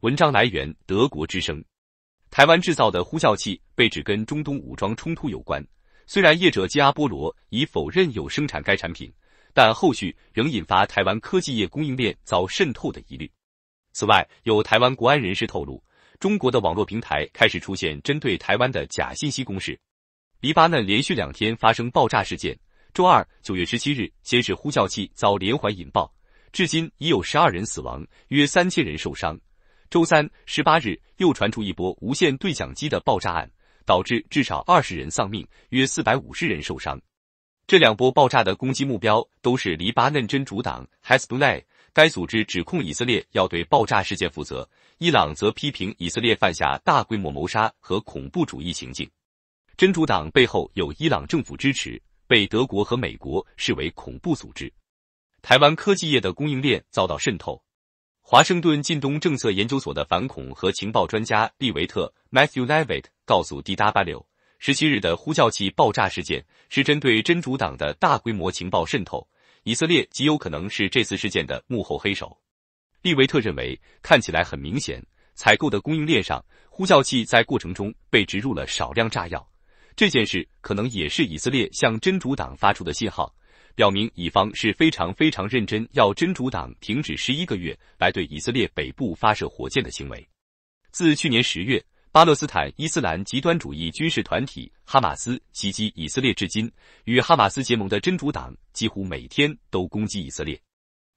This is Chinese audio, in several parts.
文章来源：德国之声。台湾制造的呼叫器被指跟中东武装冲突有关，虽然业者基阿波罗已否认有生产该产品，但后续仍引发台湾科技业供应链遭渗透的疑虑。此外，有台湾国安人士透露，中国的网络平台开始出现针对台湾的假信息攻势。黎巴嫩连续两天发生爆炸事件，周二九月十七日，先是呼叫器遭连环引爆，至今已有十二人死亡，约三千人受伤。周三十八日，又传出一波无线对讲机的爆炸案，导致至少二十人丧命，约四百五十人受伤。这两波爆炸的攻击目标都是黎巴嫩真主党 Hezbollah，该组织指控以色列要对爆炸事件负责，伊朗则批评以色列犯下大规模谋杀和恐怖主义行径。真主党背后有伊朗政府支持，被德国和美国视为恐怖组织。台湾科技业的供应链遭到渗透。华盛顿近东政策研究所的反恐和情报专家利维特 （Matthew Levitt） 告诉 DW，十七日的呼叫器爆炸事件是针对真主党的大规模情报渗透，以色列极有可能是这次事件的幕后黑手。利维特认为，看起来很明显，采购的供应链上，呼叫器在过程中被植入了少量炸药，这件事可能也是以色列向真主党发出的信号。表明乙方是非常非常认真，要真主党停止十一个月来对以色列北部发射火箭的行为。自去年十月，巴勒斯坦伊斯兰极端主义军事团体哈马斯袭击以色列至今，与哈马斯结盟的真主党几乎每天都攻击以色列。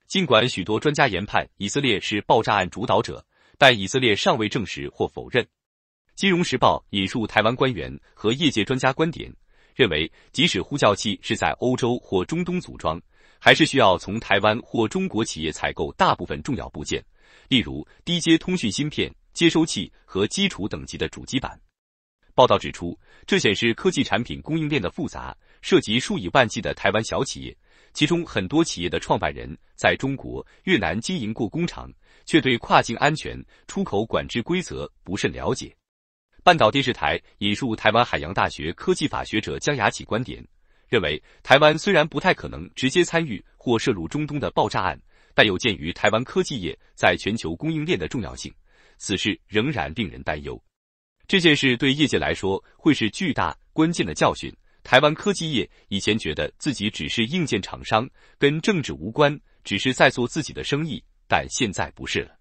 尽管许多专家研判以色列是爆炸案主导者，但以色列尚未证实或否认。金融时报引述台湾官员和业界专家观点。认为，即使呼叫器是在欧洲或中东组装，还是需要从台湾或中国企业采购大部分重要部件，例如低阶通讯芯片、接收器和基础等级的主机板。报道指出，这显示科技产品供应链的复杂，涉及数以万计的台湾小企业，其中很多企业的创办人在中国、越南经营过工厂，却对跨境安全、出口管制规则不甚了解。半岛电视台引述台湾海洋大学科技法学者江雅启观点，认为台湾虽然不太可能直接参与或涉入中东的爆炸案，但有鉴于台湾科技业在全球供应链的重要性，此事仍然令人担忧。这件事对业界来说会是巨大关键的教训。台湾科技业以前觉得自己只是硬件厂商，跟政治无关，只是在做自己的生意，但现在不是了。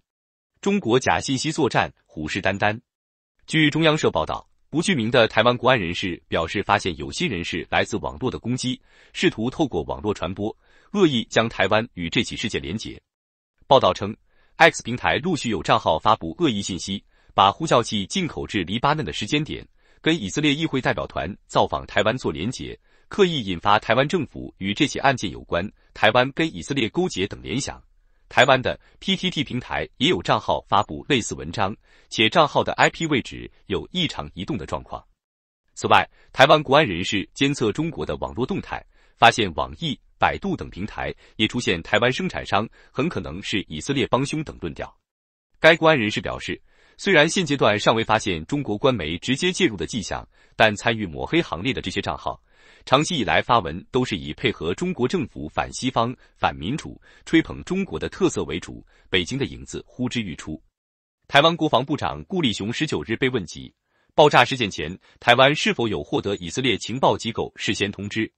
中国假信息作战虎视眈眈。据中央社报道，不具名的台湾国安人士表示，发现有心人士来自网络的攻击，试图透过网络传播，恶意将台湾与这起事件连结。报道称，X 平台陆续有账号发布恶意信息，把呼叫器进口至黎巴嫩的时间点跟以色列议会代表团造访台湾做连结，刻意引发台湾政府与这起案件有关、台湾跟以色列勾结等联想。台湾的 PTT 平台也有账号发布类似文章，且账号的 IP 位置有异常移动的状况。此外，台湾国安人士监测中国的网络动态，发现网易、百度等平台也出现台湾生产商很可能是以色列帮凶等论调。该国安人士表示，虽然现阶段尚未发现中国官媒直接介入的迹象，但参与抹黑行列的这些账号。长期以来发文都是以配合中国政府反西方、反民主、吹捧中国的特色为主，北京的影子呼之欲出。台湾国防部长顾立雄十九日被问及爆炸事件前，台湾是否有获得以色列情报机构事先通知？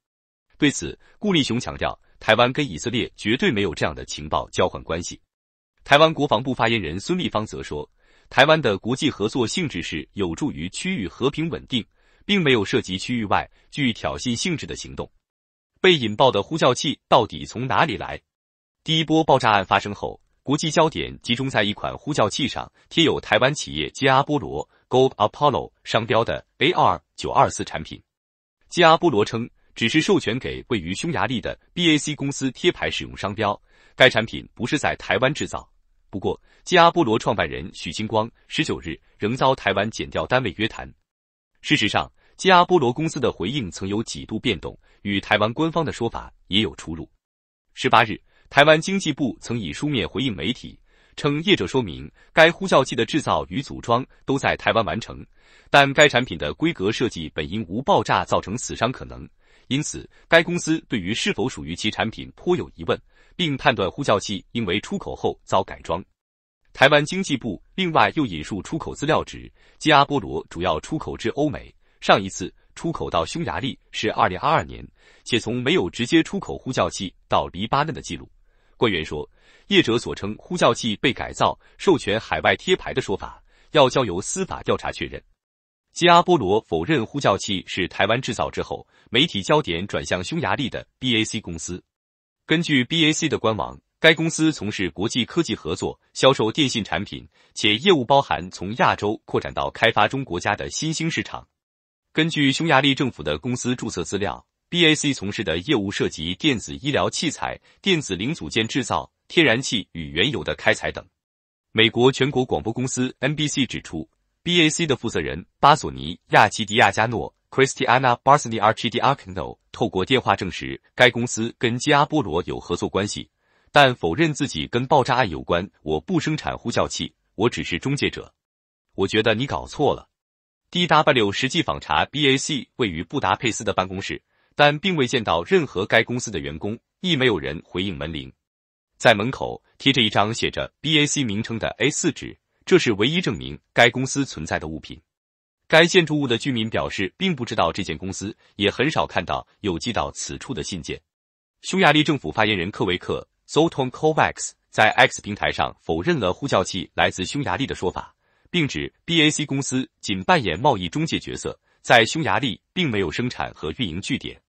对此，顾立雄强调，台湾跟以色列绝对没有这样的情报交换关系。台湾国防部发言人孙立方则说，台湾的国际合作性质是有助于区域和平稳定。并没有涉及区域外具挑衅性质的行动。被引爆的呼叫器到底从哪里来？第一波爆炸案发生后，国际焦点集中在一款呼叫器上贴有台湾企业基阿波罗 （Gold Apollo） 商标的 AR 九二四产品。基阿波罗称，只是授权给位于匈牙利的 BAC 公司贴牌使用商标，该产品不是在台湾制造。不过，基阿波罗创办人许金光十九日仍遭台湾检调单位约谈。事实上，基阿波罗公司的回应曾有几度变动，与台湾官方的说法也有出入。十八日，台湾经济部曾以书面回应媒体，称业者说明该呼叫器的制造与组装都在台湾完成，但该产品的规格设计本应无爆炸造成死伤可能，因此该公司对于是否属于其产品颇有疑问，并判断呼叫器应为出口后遭改装。台湾经济部另外又引述出口资料指，基阿波罗主要出口至欧美，上一次出口到匈牙利是二零二二年，且从没有直接出口呼叫器到黎巴嫩的记录。官员说，业者所称呼叫器被改造、授权海外贴牌的说法，要交由司法调查确认。基阿波罗否认呼叫器是台湾制造之后，媒体焦点转向匈牙利的 BAC 公司。根据 BAC 的官网。该公司从事国际科技合作，销售电信产品，且业务包含从亚洲扩展到开发中国家的新兴市场。根据匈牙利政府的公司注册资料，BAC 从事的业务涉及电子医疗器材、电子零组件制造、天然气与原油的开采等。美国全国广播公司 NBC 指出，BAC 的负责人巴索尼亚奇迪亚加诺 （Christiana Barsny Archidiakono） 透过电话证实，该公司跟基阿波罗有合作关系。但否认自己跟爆炸案有关。我不生产呼叫器，我只是中介者。我觉得你搞错了。DW 实际访查 BAC 位于布达佩斯的办公室，但并未见到任何该公司的员工，亦没有人回应门铃。在门口贴着一张写着 BAC 名称的 A4 纸，这是唯一证明该公司存在的物品。该建筑物的居民表示，并不知道这间公司，也很少看到有寄到此处的信件。匈牙利政府发言人科维克。Zolton Kovacs 在 X 平台上否认了呼叫器来自匈牙利的说法，并指 BAC 公司仅扮演贸易中介角色，在匈牙利并没有生产和运营据点。